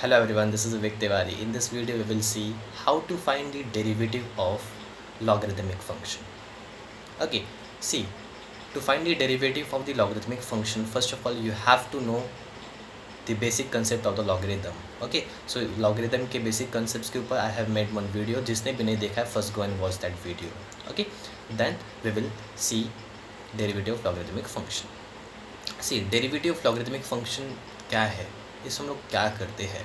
Hello everyone, this is Vivek Tiwari. In this video, we will see how to find the derivative of logarithmic function. Okay, see, to find the derivative of the logarithmic function, first of all, you have to know the basic concept of the logarithm. Okay, so logarithm के basic concepts के ऊपर I have made one video. जिसने भी नहीं देखा है, first go and watch that video. Okay, then we will see derivative of logarithmic function. See, derivative of logarithmic function क्या है इस हम लोग क्या करते हैं?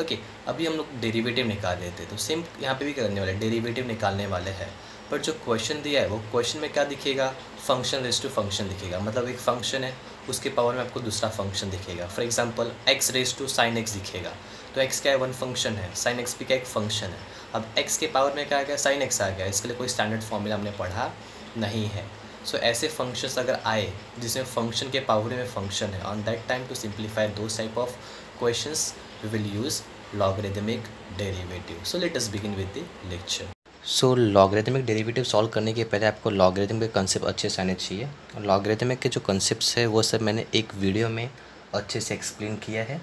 ओके अभी हम लोग डेरिवेटिव निकाल लेते हैं तो सेम यहाँ पे भी करने वाले डेरिवेटिव निकालने वाले हैं। पर जो क्वेश्चन दिया है, वो क्वेश्चन में क्या दिखेगा? फ़ंक्शन रेस टू फ़ंक्शन दिखेगा। मतलब एक फ़ंक्शन है, उसके पावर में आपको दूसरा फ़ंक्शन दिखेगा। For example x raise to sine x दिखेगा। तो एक्स क्या है? वन फ़ंक्शन है। साइन एक्स भी क्या एक फ़ंक्शन है। अब एक्स के पावर में क्या आ गया? साइन एक्स आ गया। इसके लिए कोई स्टैंडर्ड फॉर्मूला हमने पढ़ा नहीं है। सो so, ऐसे फ़ंक्शंस अगर आए जिसमें फ़ंक्शन के पावर में फ़ंक्शन है on that time to simplify दो type of questions we will use logarithmic derivative so let us begin with the lecture so logarithmic derivative solve करने के पहले आपको लॉगरिदम के कंसेप्ट अच्छे से आने चाहिए। और लॉगरिदमिक के जो कंसेप्ट है वो सब मैंने एक वीडियो में अच्छे से एक्सप्लेन किया है।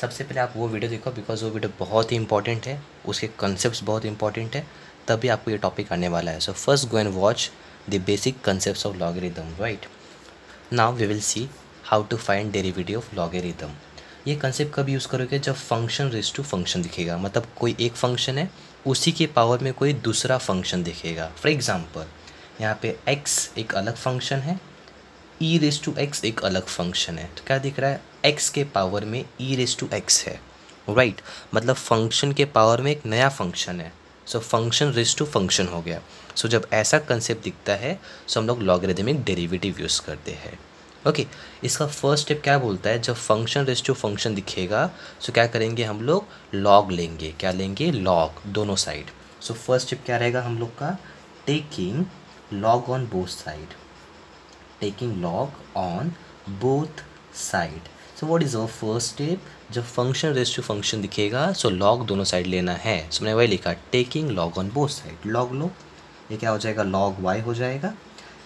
सबसे पहले आप वो वीडियो देखो बिकॉज़ वो वीडियो बहुत ही इंपॉर्टेंट है उसके कंसेप्ट बहुत इंपॉर्टेंट है तभी आपको ये टॉपिक आने वाला है। So first go and watch the basic concepts of logarithm, right? Now we will see how to find derivative of logarithm. ये कंसेप्ट कब यूज़ करोगे? जब फ़ंक्शन रेस टू फ़ंक्शन दिखेगा। मतलब कोई एक फ़ंक्शन है, उसी के पावर में कोई दूसरा फ़ंक्शन दिखेगा। फॉर एग्ज़ाम्पल यहाँ पे x एक अलग फ़ंक्शन है e रेस टू एक्स एक अलग फ़ंक्शन है। तो क्या दिख रहा है? x के पावर में e रेस टू एक्स है राइट right? मतलब फ़ंक्शन के पावर में एक नया फ़ंक्शन है। So function raise to function हो गया। सो so, जब ऐसा कंसेप्ट दिखता है सो हम लोग लॉगरिदमिक डेरिवेटिव यूज़ करते हैं। ओके okay, इसका फ़र्स्ट स्टेप क्या बोलता है? जब फ़ंक्शन रेस टू फ़ंक्शन दिखेगा सो so क्या करेंगे हम लोग? लॉग लेंगे। क्या लेंगे? लॉग दोनों साइड सो फ़र्स्ट स्टेप क्या रहेगा हम लोग का? Taking log on both side taking log on both side so what is our first step जब फ़ंक्शन रेस टू फ़ंक्शन दिखेगा सो so लॉग दोनों साइड लेना है। सो so मैंने वही लिखा taking log on both side log लो, ये क्या हो जाएगा? लॉग वाई हो जाएगा।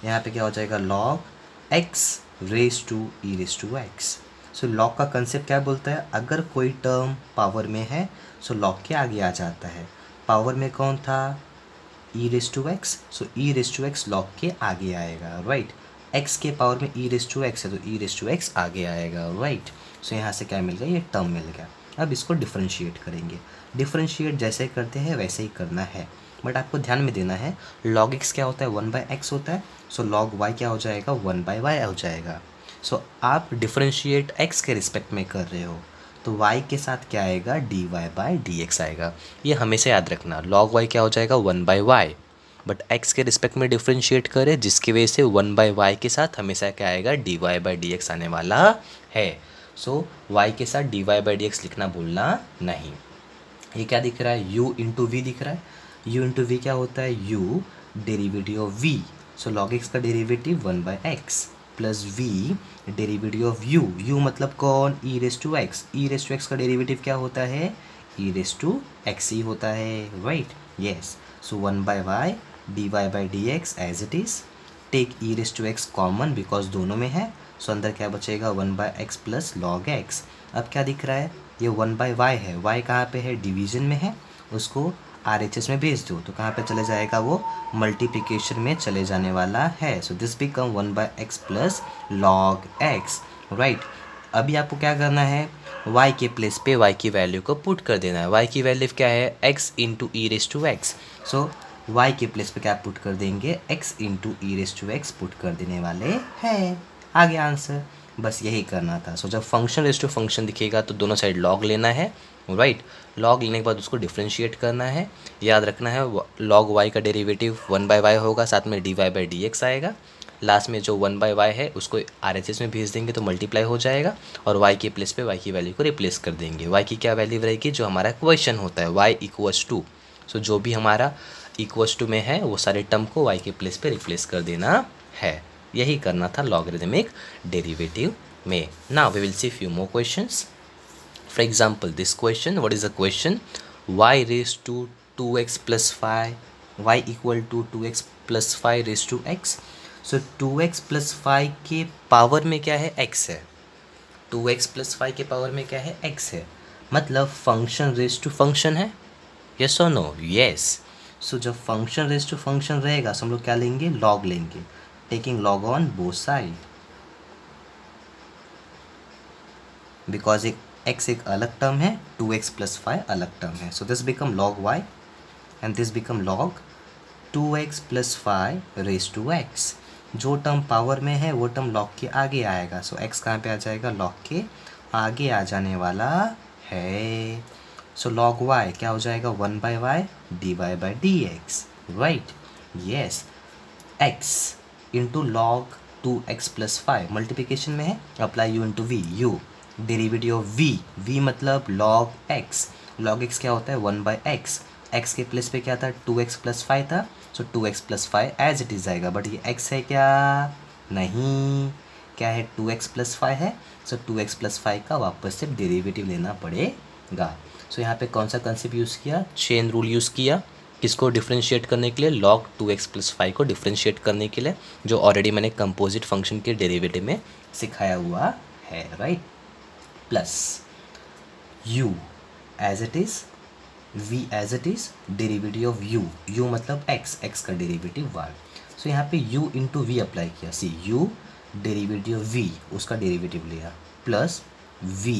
यहाँ पे क्या हो जाएगा? Log x raise to e raise to x so log का कंसेप्ट क्या बोलता है? अगर कोई टर्म पावर में है सो so लॉग के आगे आ जाता है। पावर में कौन था? E raise to x so e raise to x log के आगे आएगा राइट right? एक्स के पावर में ई रेस टू एक्स है तो ई रेस टू एक्स आगे आएगा राइट सो यहाँ से क्या मिल गया? ये टर्म मिल गया। अब इसको डिफ्रेंशिएट करेंगे। डिफ्रेंशिएट जैसे करते हैं वैसे ही करना है। बट आपको ध्यान में देना है लॉग एक्स क्या होता है? वन बाय एक्स होता है। सो लॉग वाई क्या हो जाएगा? वन बाय वाई हो जाएगा। सो so, आप डिफ्रेंशिएट एक्स के रिस्पेक्ट में कर रहे हो। तो वाई के साथ क्या आएगा? D y by d x आएगा। ये हमेशा याद रखना। लॉग वाई क्या हो जाएगा? One by y but x के रिस्पेक्ट में डिफ्रेंशिएट करें जिसकी वजह से वन बाई वाई के साथ हमेशा क्या आएगा d y by d x आने वाला है। सो so, y के साथ d y by d x लिखना भूलना नहीं। ये क्या दिख रहा है? u इंटू वी दिख रहा है। u इंटू वी क्या होता है? u derivative of v so log x का derivative one by x plus v derivative of u u मतलब कौन? e raise to x e raise to x का डेरिवेटिव क्या होता है? e रेस टू एक्स ही होता है। Right yes so one by y by d x as it is take e raise to x common because दोनों में है। सो अंदर क्या बचेगा? One by x plus log x अब क्या दिख रहा है? ये वन बाय वाई है। वाई कहाँ पे है? डिवीज़न में है। उसको आर एच एस में भेज दो। तो कहाँ पे चले जाएगा वो? मल्टीप्लिकेशन में चले जाने वाला है। So this become one by x plus log x right अभी आपको क्या करना है? Y के प्लेस पे y की वैल्यू को पुट कर देना है। Y की वैल्यू क्या है? X into e raise to x so y के प्लेस पे क्या पुट कर देंगे? x into e raise to x put कर देने वाले हैं। आ गया आंसर बस यही करना था। सो so, जब फ़ंक्शन रेस टू फ़ंक्शन दिखेगा तो दोनों साइड लॉग लेना है। राइट? लॉग लेने के बाद उसको डिफ्रेंशिएट करना है। याद रखना है लॉग वाई का डेरिवेटिव वन बाय वाई होगा साथ में d y by d x आएगा। लास्ट में जो वन बाय वाई है उसको आर एच एस में भेज देंगे तो मल्टीप्लाई हो जाएगा। और वाई के प्लेस पे वाई की वैल्यू को रिप्लेस कर देंगे। वाई की क्या वैल्यू रहेगी? जो हमारा क्वेश्चन होता है वाई इक्वस टू सो जो भी हमारा इक्वस टू में है, वो सारे टर्म को वाई के प्लेस पे रिप्लेस कर देना है। यही करना था लॉगरिदमिक डेरिवेटिव में। Now we will see few more questions for example this question what is the question y raise to two x plus five y equal to two x plus five raise to x so two x plus five के power में क्या है? X है। Two x plus five के power में क्या है? X है। मतलब फ़ंक्शन रेस टू फ़ंक्शन है? यस और नो यस सो जब फ़ंक्शन रेस टू फ़ंक्शन रहेगा तो हम लोग क्या लेंगे? लॉग लेंगे। Taking log on both side because एक एक्स एक अलग टर्म है टू एक्स प्लस फाइव अलग टर्म है. So this become log y and this become log two x plus five raise to x जो टर्म पावर में है वो टर्म लॉग के आगे आएगा. सो so, एक्स कहाँ पे आ जाएगा? लॉग के आगे आ जाने वाला है। सो लॉग वाई क्या हो जाएगा? One by y, d y by d x right yes x into log two x plus five multiplication में है? Apply u into v u derivative of v v मतलब लॉग एक्स लॉग एक्स क्या होता है? One by x. X के place पे क्या था? टू एक्स प्लस फाइव था. So two x plus five as it is आएगा बट ये एक्स है क्या? नहीं. क्या है? टू एक्स प्लस फाइव है? So two x plus five का वापस से डेरिवेटिव लेना पड़ेगा. सो यहाँ पे कौन सा कंसेप्ट यूज़ किया? चेन रूल यूज़ किया किसको डिफ्रेंशिएट करने के लिए? Log two x plus five को डिफ्रेंशिएट करने के लिए, जो ऑलरेडी मैंने कंपोजिट फ़ंक्शन के डेरिवेटिव में सिखाया हुआ है right plus u as it is v as it is derivative of u. u मतलब x x का डेरिवेटिव y सो यहाँ पे u इंटू वी अप्लाई किया. सी u डेरिवेटिव v, उसका डेरिवेटिव लिया. Plus v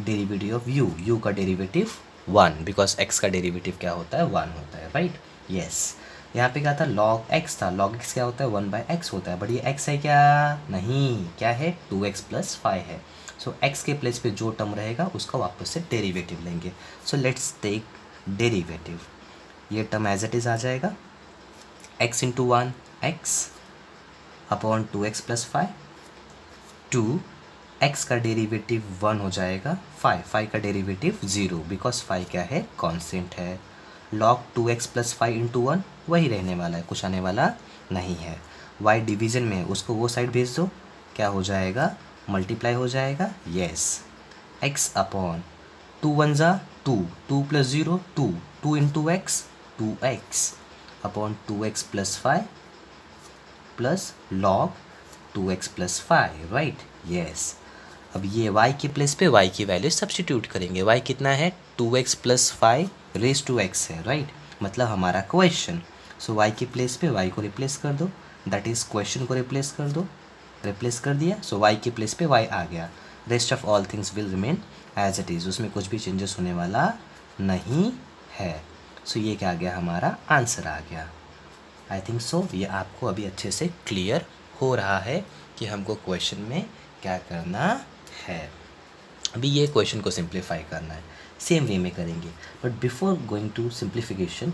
derivative of u. u का derivative one because x का derivative क्या होता है? वन होता है राइट यस यहाँ पे क्या था? log x था। log x क्या होता है? वन बाई एक्स होता है। बट ये x है क्या? नहीं। क्या है? टू एक्स प्लस फाइव है। सो so, x के प्लेस पे जो टर्म रहेगा उसका वापस से डेरिवेटिव लेंगे। सो लेट्स टेक डेरिवेटिव ये टर्म एज इट इज़ आ जाएगा। x into one x upon two x plus five two x का डेरिवेटिव वन हो जाएगा फाइव फाइव का डेरिवेटिव ज़ीरो बिकॉज़ फाइव क्या है? कॉन्सेंट है। Log two x plus five into one वही रहने वाला है, कुछ आने वाला नहीं है। वाई डिवीज़न में उसको वो साइड भेज दो, क्या हो जाएगा? मल्टीप्लाई हो जाएगा yes x upon two one ज़ा two two plus zero two two into x two x upon two x plus five plus log two x plus five right yes अब ये y के प्लेस पे y की value substitute करेंगे। y कितना है? Two x plus five raise to x है right मतलब हमारा क्वेश्चन सो so, y के प्लेस पे y को रिप्लेस कर दो। दैट इज़ क्वेश्चन को रिप्लेस कर दो। रिप्लेस कर दिया। सो so वाई के प्लेस पे वाई आ गया। Rest of all things will remain as it is उसमें कुछ भी चेंजेस होने वाला नहीं है। सो so ये क्या आ गया? हमारा आंसर आ गया। आई थिंक सो ये आपको अभी अच्छे से क्लियर हो रहा है कि हमको क्वेश्चन में क्या करना है। अभी ये क्वेश्चन को सिंप्लीफाई करना है। सेम वे में करेंगे। But before going to simplification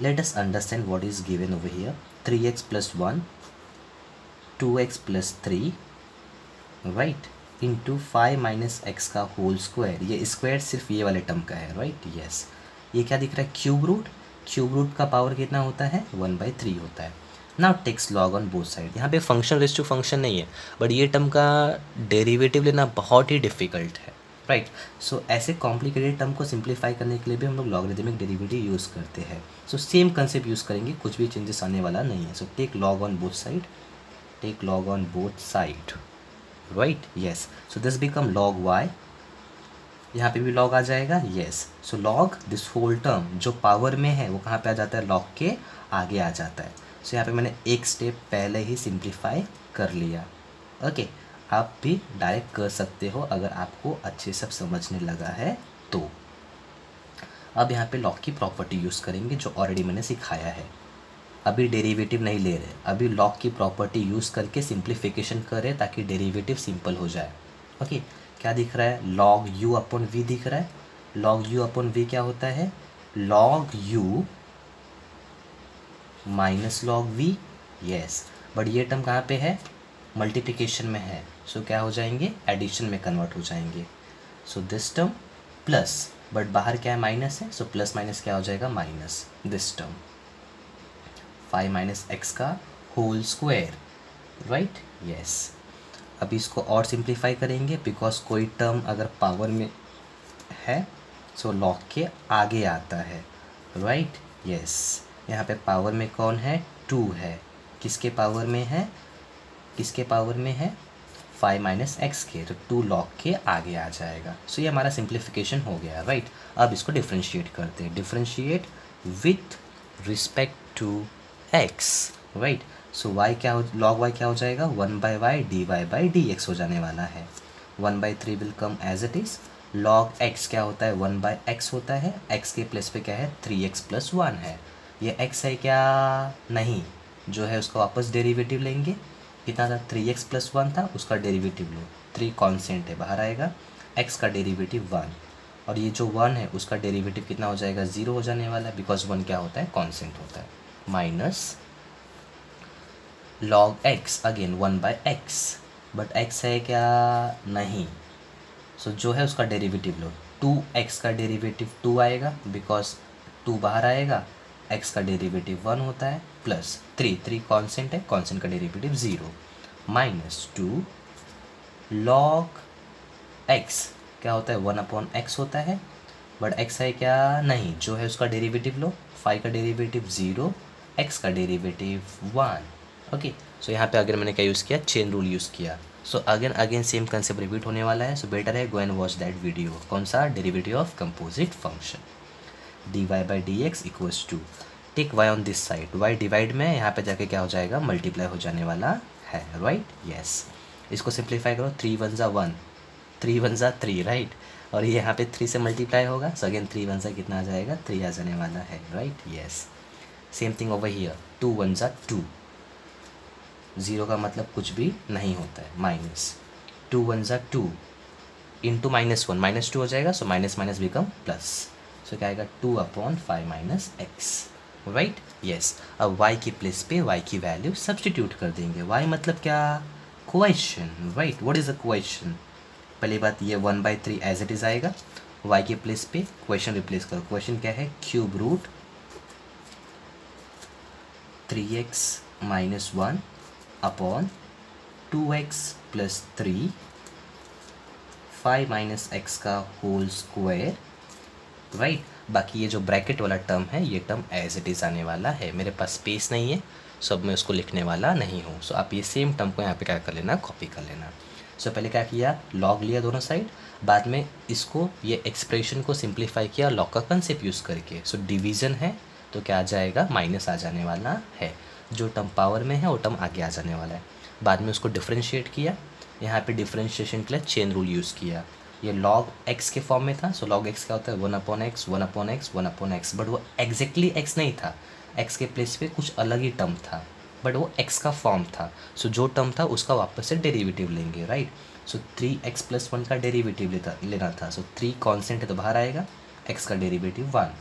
let us understand what is given over here three x plus one two x plus three right into five minus x का होल स्क्वायर ये square सिर्फ़ ये वाले term का है right right? Yes yes. ये क्या दिख रहा है? क्यूब रूट क्यूब रूट का पावर कितना होता है? वन बाई थ्री होता है। Now takes log on both side यहाँ पे फ़ंक्शन रेस टू फ़ंक्शन नहीं है बट ये टर्म का डेरिवेटिव लेना बहुत ही डिफ़िकल्ट है राइट right. सो so, ऐसे कॉम्प्लिकेटेड टर्म को सिंप्लीफाई करने के लिए भी हम लोग लॉगरिदमिक डेरिवेटिव यूज़ करते हैं। सो सेम कंसेप्ट यूज़ करेंगे कुछ भी चेंजेस आने वाला नहीं है। So take log on both side take log on both side right yes. So this become log y यहाँ पे भी लॉग आ जाएगा yes. So log this whole term जो पावर में है वो कहाँ पे आ जाता है? Log के आगे आ जाता है। So, यहाँ पे मैंने एक स्टेप पहले ही सिंप्लीफाई कर लिया। ओके आप भी डायरेक्ट कर सकते हो अगर आपको अच्छे सब समझने लगा है तो। अब यहाँ पे लॉक की प्रॉपर्टी यूज़ करेंगे जो ऑलरेडी मैंने सिखाया है। अभी डेरिवेटिव नहीं ले रहे, अभी लॉक की प्रॉपर्टी यूज़ करके सिंप्लीफिकेशन करें ताकि डेरिवेटिव सिंपल हो जाए। ओके क्या दिख रहा है? लॉग यू अपॉन वी दिख रहा है। लॉग यू अपॉन वी क्या होता है? Log u minus log v yes but ये टर्म कहाँ पे है? मल्टीप्लिकेशन में है. सो so, क्या हो जाएँगे? एडिशन में कन्वर्ट हो जाएँगे. So this term plus but बाहर क्या है? माइनस है. सो प्लस माइनस क्या हो जाएगा? Minus this term five minus x का होल स्क्वायर राइट यस अब इसको और सिंप्लीफाई करेंगे. बिकॉज़ कोई टर्म अगर पावर में है सो so लॉग के आगे आता है. राइट यस यहाँ पे पावर में कौन है? टू है। किसके पावर में है? किसके पावर में है? फाइव माइनस एक्स के। तो टू लॉग के आगे आ जाएगा। सो so, ये हमारा सिंप्लीफिकेशन हो गया राइट right? अब इसको डिफ्रेंशिएट करते हैं। Differentiate with respect to x right so y क्या हो लॉग वाई क्या हो जाएगा? One by y d y by d x हो जाने वाला है। One by three will come as it is log x क्या होता है? वन बाई एक्स होता है। एक्स के प्लेस पे क्या है? थ्री एक्स प्लस वन है। ये एक्स है क्या? नहीं। जो है उसका वापस डेरिवेटिव लेंगे। कितना था? थ्री एक्स प्लस वन था उसका डेरिवेटिव लो। थ्री कॉन्सेंट है बाहर आएगा। एक्स का डेरिवेटिव वन और ये जो वन है उसका डेरिवेटिव कितना हो जाएगा? ज़ीरो हो जाने वाला है बिकॉज़ वन क्या होता है? कॉन्सेंट होता है। Minus log x again one by x but x है क्या? नहीं। सो so, जो है उसका डेरिवेटिव लो। टू एक्स का डेरिवेटिव टू आएगा बिकॉज़ टू बाहर आएगा। एक्स का डेरिवेटिव वन होता है प्लस थ्री थ्री कॉन्सेंट है कॉन्सेंट का derivative zero minus two log x क्या होता है वन अपॉन एक्स होता है बट एक्स है क्या? नहीं, जो है उसका डेरिवेटिव लो फाइव का डेरिवेटिव ज़ीरो एक्स का डेरिवेटिव वन ओके सो यहाँ पे अगर मैंने क्या यूज़ किया चेन रूल यूज़ किया. So again again same concept repeat होने वाला है सो बेटर है go and watch that video कौन सा? Derivative of composite function d y by d x equals to take y on this side y divide में? यहाँ पे जाके क्या हो जाएगा? मल्टीप्लाई हो जाने वाला है राइट यस इसको सिंप्लीफाई करो। थ्री वन ज़ा वन थ्री वन ज़ा थ्री राइट और ये यहाँ पे थ्री से मल्टीप्लाई होगा। सो अगेन थ्री वन ज़ा कितना आ जाएगा? थ्री आ जाने वाला है right yes same thing over here two one ज़ा टू ज़ीरो का मतलब कुछ भी नहीं होता है। माइनस टू वन ज़ा two into minus one minus two हो जाएगा। So minus minus become plus so क्या आएगा two upon five minus x right yes अब y की प्लेस पे y की वैल्यू सब्सटीट्यूट कर देंगे. Y मतलब क्या? Question right what is a question पहली बात ये one by three as it is आएगा. वाई के प्लेस पे क्वेश्चन रिप्लेस करो. क्वेश्चन क्या है? Cube root three x minus one upon two x plus three five minus x का होल स्क्वायर राइट बाकी ये जो ब्रैकेट वाला टर्म है, ये टर्म एज इट इज़ आने वाला है। मेरे पास स्पेस नहीं है सो अब मैं उसको लिखने वाला नहीं हूँ। सो आप ये सेम टर्म को यहाँ पे क्या कर लेना कॉपी कर लेना। सो पहले क्या किया लॉग लिया दोनों साइड बाद में इसको, ये एक्सप्रेशन को सिंप्लीफाई किया लॉग का कंसेप्ट यूज़ करके। सो डिवीज़न है तो क्या आ जाएगा माइनस आ जाने वाला है। जो टर्म पावर में है, वो टर्म आगे आ जाने वाला है। बाद में उसको डिफ्रेंशिएट किया, यहाँ पे डिफ्रेंशिएशन के लिए चेन रूल यूज़ किया। ये लॉग एक्स के फॉर्म में था सो लॉग एक्स क्या होता है? One upon x one upon x one upon x but वो एग्जैक्टली एक्स नहीं था. एक्स के प्लेस पे कुछ अलग ही टर्म था. बट वो एक्स का फॉर्म था. सो so, जो टर्म था उसका वापस से डेरिवेटिव लेंगे right so three x plus one का डेरिवेटिव लेता लेना था. सो थ्री कॉन्सेंट है तो बाहर आएगा. एक्स का डेरिवेटिव वन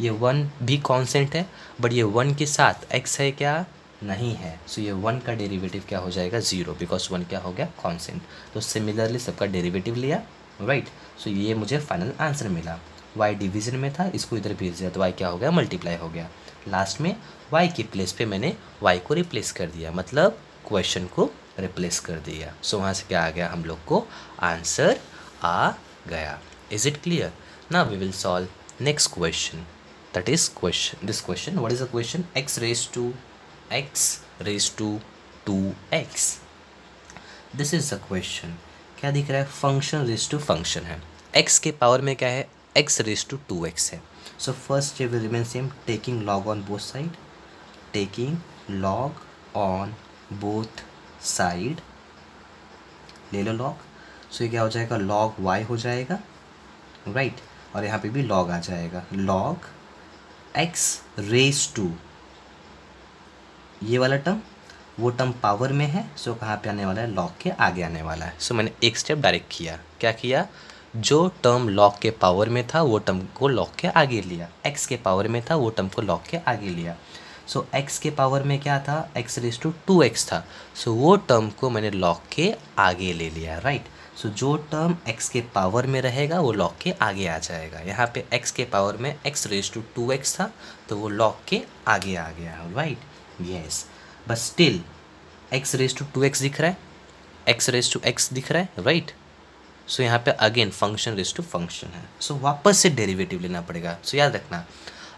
ये वन भी कॉन्सेंट है बट ये वन के साथ एक्स है क्या? नहीं है. सो so, ये वन का डेरिवेटिव क्या हो जाएगा? ज़ीरो बिकॉज़ वन क्या हो गया? कॉन्सेंट तो सिमिलरली सबका डेरिवेटिव लिया. राइट? सो ये मुझे फाइनल आंसर मिला। वाई डिवीज़न में था इसको इधर भेज दिया तो वाई क्या हो गया? मल्टीप्लाई हो गया। लास्ट में वाई के प्लेस पे मैंने वाई को रिप्लेस कर दिया मतलब क्वेश्चन को रिप्लेस कर दिया। सो so, वहाँ से क्या आ गया? हम लोग को आंसर आ गया। इज़ इट क्लियर ना we will solve next question that is question this question what is a question x raise to x raise to two x this is the question क्या दिख रहा है? फ़ंक्शन रेस टू फ़ंक्शन है। X के power में क्या है? X raise to two x है। So first step will remain same taking log on both side taking log on both side ले लो लॉग सो ये क्या हो जाएगा? लॉग वाई हो जाएगा राइट right? और यहाँ पे भी लॉग आ जाएगा। लॉग एक्स रेस टू ये वाला टर्म वो टर्म पावर में है सो कहाँ पे आने वाला है? लॉग के आगे आने वाला है। सो मैंने एक स्टेप डायरेक्ट किया। क्या किया? जो टर्म लॉग के पावर में था वो टर्म को लॉग के आगे लिया। एक्स के पावर में था वो टर्म को लॉग के आगे लिया। सो so, एक्स के पावर में क्या था? X raise to two x था। सो so, वो टर्म को मैंने लॉग के आगे ले लिया राइट सो so, जो टर्म एक्स के पावर में रहेगा वो लॉग के आगे आ जाएगा। यहाँ पे एक्स के पावर में x raise to two x था तो वो लॉग के आगे आ गया right yes but still x raise to two x दिख रहा है एक्स रेस टू एक्स दिख रहा है राइट सो यहाँ पे again function raise to function है। सो so, वापस से डेरिवेटिव लेना पड़ेगा। सो so, याद रखना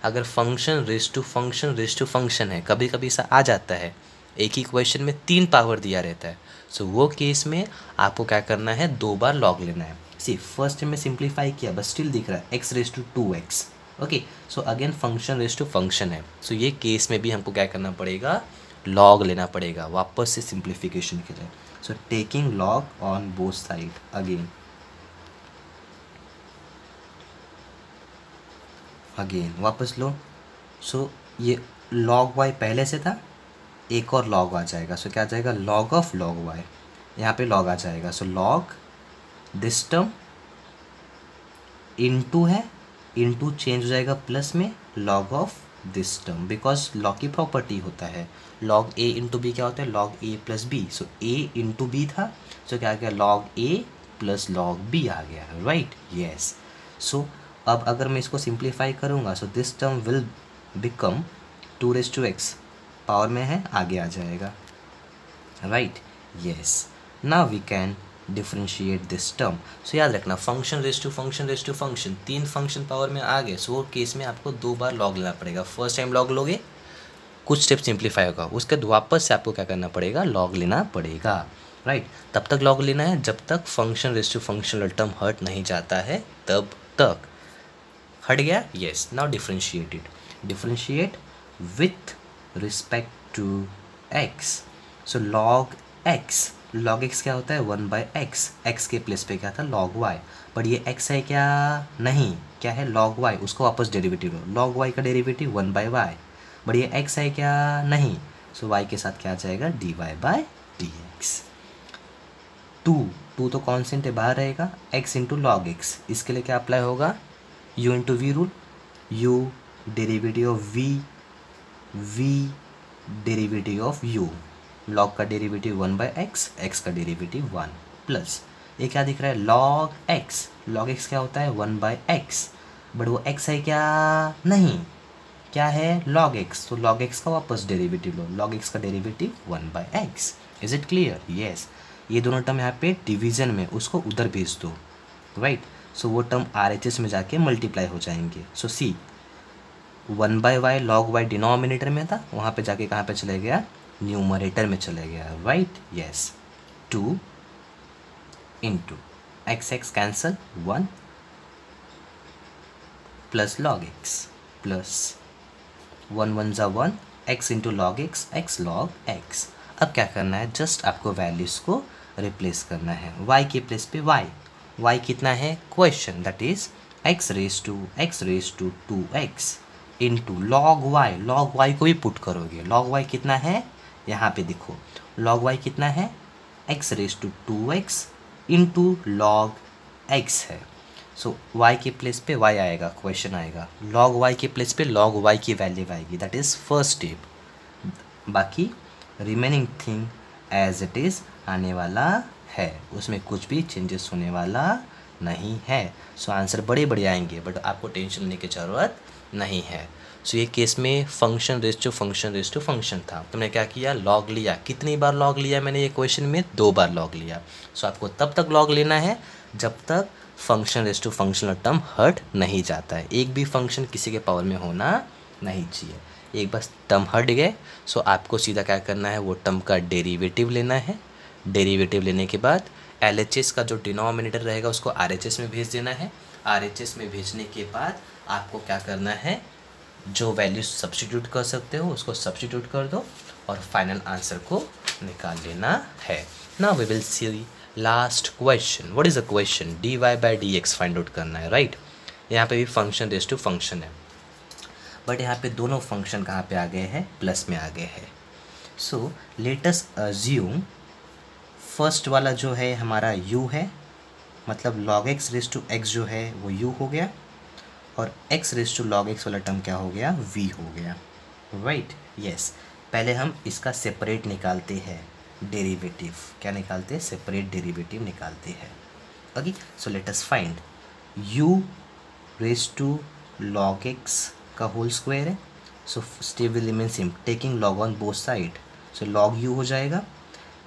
अगर function raise to function raise to function है कभी कभी ऐसा आ जाता है एक ही क्वेश्चन में तीन पावर दिया रहता है। सो so, वो केस में आपको क्या करना है दो बार लॉग लेना है। सी फ़र्स्ट में सिंप्लीफाई किया बस स्टिल दिख रहा है x raise to two x okay so again function raise to function है। सो so, ये केस में भी हमको क्या करना पड़ेगा लॉग लेना पड़ेगा वापस से सिंप्लीफिकेशन के लिए। So taking log on both side again again वापस लो। सो so, ये लॉग वाई पहले से था एक और लॉग आ जाएगा। सो so, क्या आ जाएगा? लॉग ऑफ़ लॉग वाई यहाँ पे लॉग आ जाएगा। So log this term into है इनटू चेंज हो जाएगा प्लस में log of this term because log की प्रॉपर्टी होता है। लॉग ए इंटू बी क्या होता है? Log a plus b so a into b था। सो so, क्या आ गया? Log a plus log b आ गया राइट यस सो अब अगर मैं इसको सिंप्लीफाई करूँगा so this term will become two raise to x power में है, आगे आ जाएगा। Right yes now we can differentiate this term so याद रखना function raise to function raise to function तीन फ़ंक्शन पावर में आ गए सो वो केस में आपको दो बार लॉग लेना पड़ेगा। फ़र्स्ट टाइम लॉग लोगे, कुछ स्टेप सिंप्लीफाई होगा, उसके बाद वापस से आपको क्या करना पड़ेगा? लॉग लेना पड़ेगा राइट right? तब तक लॉग लेना है, जब तक function raise to functional term हट नहीं जाता है, तब तक। हट गया? Yes now differentiated differentiate with respect to x so log x log x क्या होता है? One by x. एक्स के प्लेस पे क्या था? लॉग वाई बट ये एक्स है क्या? नहीं। क्या है? लॉग वाई उसको वापस डेरिवेटिव लो। लॉग वाई का derivative one by y but ये एक्स है क्या? नहीं। सो so, वाई के साथ क्या आ जाएगा? D y by d x two two तो कॉन्सेंट है बाहर रहेगा। एक्स इंटू लॉग एक्स इसके लिए क्या अप्लाई होगा? U into v rule u derivative of v v derivative of u log का derivative one by x x का डेरिवेटिव वन प्लस ये क्या दिख रहा है? लॉग एक्स लॉग एक्स क्या होता है? वन बाय एक्स बट वो एक्स है क्या? नहीं. क्या है? लॉग एक्स तो लॉग एक्स का वापस डेरिवेटिव लो. लॉग एक्स का derivative one by x is it clear yes ये दोनों टर्म यहाँ पे डिवीज़न में, उसको उधर भेज दो. राइट सो वो टर्म आर एच एस में जाके मल्टीप्लाई हो जाएँगे. So see one by y log y denominator में था. वहाँ पे जाके कहाँ पे चले गया? न्यूमरेटर में चले गया right yes two into x x cancel one plus log x plus one one ज़ा one x into log x x log x अब क्या करना है? जस्ट आपको वैल्यूज़ को रिप्लेस करना है। वाई के प्लेस पे वाई वाई कितना है? Question that is x raise to x raise to two x into log y log y को भी पुट करोगे। लॉग वाई कितना है? यहाँ पे देखो लॉग वाई कितना है? X raise to two x into log x है। सो so, y के प्लेस पे y आएगा क्वेश्चन आएगा। Log y के प्लेस पे log y की वैल्यू आएगी। दैट इज़ फ़र्स्ट स्टेप बाकी remaining thing as it is आने वाला है। उसमें कुछ भी चेंजेस होने वाला नहीं है। सो so, आंसर बड़े बड़े आएँगे बट आपको टेंशन लेने की ज़रूरत नहीं है। सो ये केस में function raise to function raise to function था। तुमने क्या किया? लॉग लिया। कितनी बार लॉग लिया मैंने ये क्वेश्चन में? दो बार लॉग लिया। सो आपको तब तक लॉग लेना है जब तक function raise to functional term हट नहीं जाता है। एक भी फ़ंक्शन किसी के पावर में होना नहीं चाहिए। एक बस टर्म हट गए। सो आपको सीधा क्या करना है? वो टर्म का डेरिवेटिव लेना है। डेरिवेटिव लेने के बाद एलएचएस का जो डिनोमिनेटर रहेगा उसको आरएचएस में भेज देना है। आरएचएस में भेजने के बाद आपको क्या करना है, जो वैल्यू सब्सटीट्यूट कर सकते हो, उसको सब्सटीट्यूट कर दो और फाइनल आंसर को निकाल लेना है। ना we will see last question what is a question d y by d x find out करना है राइट right? यहाँ पे भी फ़ंक्शन रेस टू फ़ंक्शन है। बट यहाँ पे दोनों फ़ंक्शन कहाँ पे आ गए हैं? प्लस में आ गए हैं। सो लेटेस्ट अज्यूम फ़र्स्ट वाला जो है हमारा u है मतलब log x raise to x जो है, वो u हो गया। और x raise to log x वाला टर्म क्या हो गया? V हो गया। राइट? यस. पहले हम इसका सेपरेट निकालते हैं। डेरिवेटिव क्या निकालते हैं? सेपरेट डेरिवेटिव निकालते हैं। Okay so let us find u raise to log x का होल स्क्वायर है। So stay will remain same taking log on both side so log u हो जाएगा।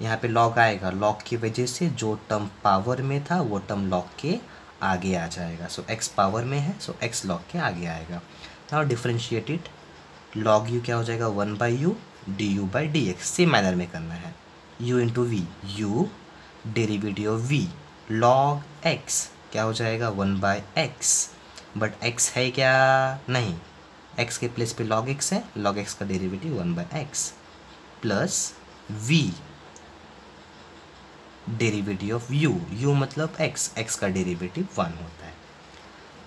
यहाँ पे लॉग आएगा। लॉग की वजह से जो टर्म पावर में था, वो टर्म लॉग के आगे आ जाएगा। सो x पावर में है सो x लॉग के आगे आएगा। नाउ डिफ्रेंशिएटेड लॉग यू क्या हो जाएगा? One by u d u by d x same manner में करना है। U into v u derivative of v log x क्या हो जाएगा? One by x but x है क्या? नहीं। एक्स के प्लेस पे लॉग एक्स है लॉग एक्स का derivative one by x plus v derivative of u u मतलब एक्स एक्स का डेरिवेटिव वन होता है।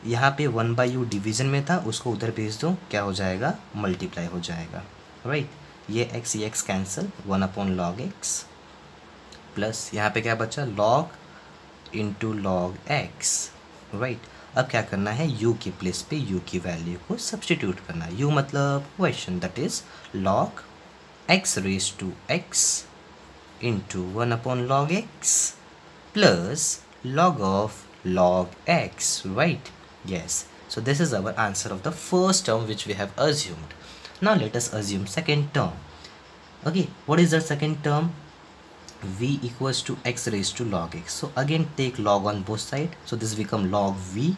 यहाँ पे वन बाई यू डिवीज़न में था, उसको उधर भेज दो, क्या हो जाएगा? मल्टीप्लाई हो जाएगा। राइट ये एक्स ये x cancel one upon log x plus यहाँ पे क्या बचा? Log into log x right अब क्या करना है? u के प्लेस पे u की वैल्यू को सब्सटीट्यूट करना है। u मतलब question that is log x raise to x into 1 upon log x plus log of log x right yes so this is our answer of the first term which we have assumed now let us assume second term okay what is the second term v equals to x raised to log x so again take log on both side so this become log v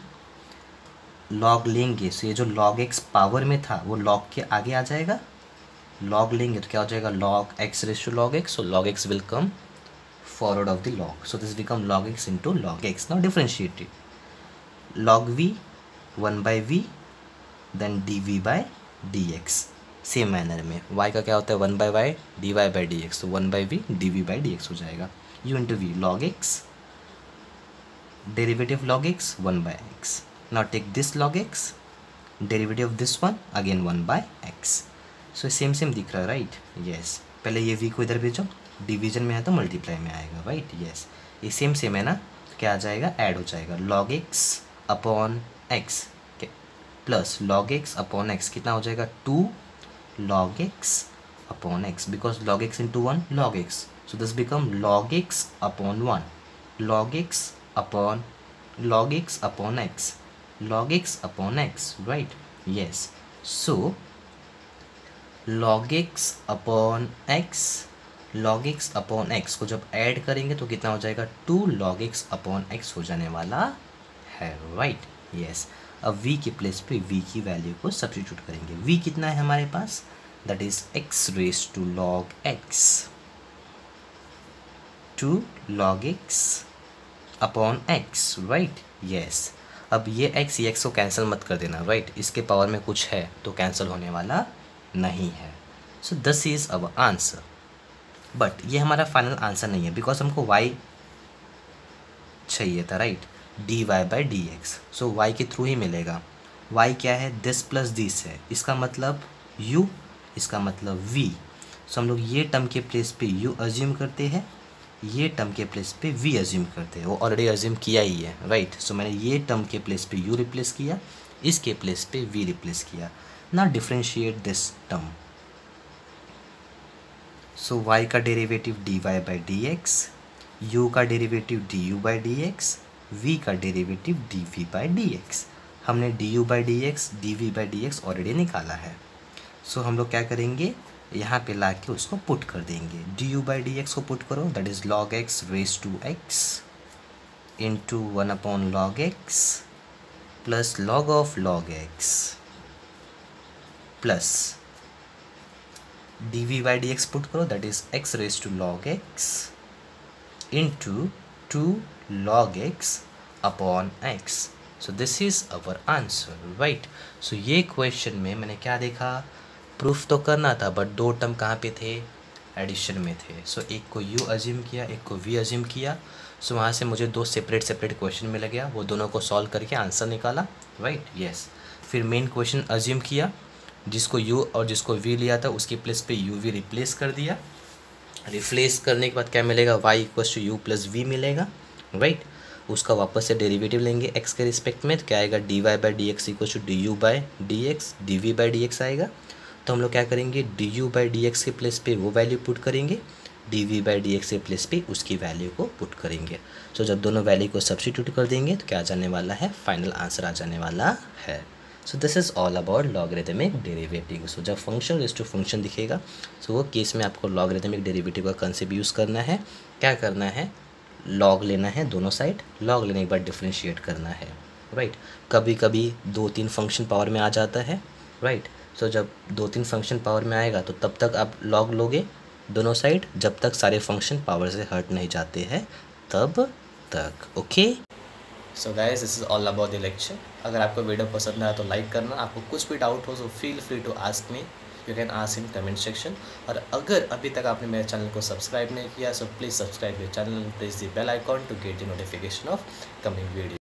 log लेंगे so ये जो log x power में था वो log के आगे आ जाएगा Log लेंगे तो क्या हो जाएगा? log x raised to log x, so log x forward of the log so this become log x x into log x. Now differentiate it. Log v 1 by v, then dv by dx. Same manner में. Y का क्या होता है? One by y d y by d x तो one by v d v by d x हो जाएगा. U into v log x derivative log x one by x now take this log x derivative this one again one by x so same same दिख रहा है right yes पहले ये we को इधर भेजो। डिवीज़न में है तो मल्टीप्लाई में आएगा राइट यस ये सेम सेम है ना? क्या आ जाएगा? ऐड हो जाएगा। Log x upon x plus log x upon x कितना हो जाएगा? Two log x upon x. Because log x into 1 log x. So, this become log x upon 1 log x upon, log x upon x. Log x upon x, right? Yes. So log x upon x log x upon x को जब add करेंगे तो कितना हो जाएगा? Two log x upon x हो जाने वाला है राइट यस अब v के प्लेस पे v की वैल्यू को सब्सिट्यूट करेंगे। v कितना है हमारे पास? That is x raise to log x. Two log x upon x right yes अब ये x ये x को कैंसिल मत कर देना राइट right? इसके पावर में कुछ है तो कैंसिल होने वाला नहीं है। So this is our answer but ये हमारा फाइनल आंसर नहीं है बिकॉज़ हमको y चाहिए था right d y by d x so y के थ्रू ही मिलेगा। वाई क्या है? दिस प्लस दिस है। इसका मतलब यू इसका मतलब वी सो हम लोग ये टर्म के प्लेस पे यू अज्यूम करते हैं, ये टर्म के प्लेस पे वी अज्यूम करते हैं। वो ऑलरेडी अज्यूम किया ही है राइट सो मैंने ये टर्म के प्लेस पे यू रिप्लेस किया, इसके प्लेस पे वी रिप्लेस किया। ना differentiate this term so y का derivative y by d x u का derivative by d x v का डेरिवेटिव बाई डी एक्स हमने d u by d x d v by d x already निकाला है। So so, हम लोग क्या करेंगे? यहाँ पे ला के उसको पुट कर देंगे। D u by d x को पुट करो that is log x raise to x into one upon log x plus log of log x plus d v by d x put करो that is x raise to log x into two log x upon x. So this is our answer right so ये question में मैंने क्या देखा? Proof तो करना था but दो टर्म कहाँ पे थे? एडिशन में थे. सो so, एक को u अज्यूम किया एक को v अज्यूम किया. सो so, वहाँ से मुझे दो सेपरेट सेपरेट क्वेश्चन मिल गया. वो दोनों को सॉल्व करके आंसर निकाला राइट right? Yes yes. फिर मेन क्वेश्चन अज्यूम किया. जिसको यू और जिसको वी लिया था उसकी प्लेस पे यू वी रिप्लेस कर दिया। रिप्लेस करने के बाद क्या मिलेगा? Y equals to u plus v मिलेगा राइट उसका वापस से डेरिवेटिव लेंगे एक्स के रिस्पेक्ट में तो क्या आएगा? D y by d x इक्व to d u by d x d v by d x आएगा। तो हम लोग क्या करेंगे? D u by d x के प्लेस पे वो वैल्यू पुट करेंगे d v by d x के प्लेस पे उसकी वैल्यू को पुट करेंगे। सो so, जब दोनों वैल्यू को सब्सटीट्यूट कर देंगे तो क्या आ जाने वाला है? फाइनल आंसर आ जाने वाला है। So this is all about logarithmic derivative so जब फ़ंक्शन रेस टू फ़ंक्शन दिखेगा सो so वो केस में आपको लॉगरिथमिक डेरिवेटिव का कंसेप्ट यूज़ करना है। क्या करना है? लॉग लेना है दोनों साइड लॉग लेने के बाद डिफ्रेंशिएट करना है राइट right? कभी कभी दो तीन फ़ंक्शन पावर में आ जाता है राइट right? तो जब दो तीन फ़ंक्शन पावर में आएगा तो तब तक आप लॉग लोगे दोनों साइड जब तक सारे फ़ंक्शन पावर से हट नहीं जाते हैं, तब तक okay so guys this is all about the lecture अगर आपको वीडियो पसंद आया तो लाइक करना। आपको कुछ भी डाउट हो तो feel free to ask me you can ask in comment section और अगर अभी तक आपने मेरे चैनल को सब्सक्राइब नहीं किया so please subscribe your channel press the bell icon to get the notification of coming video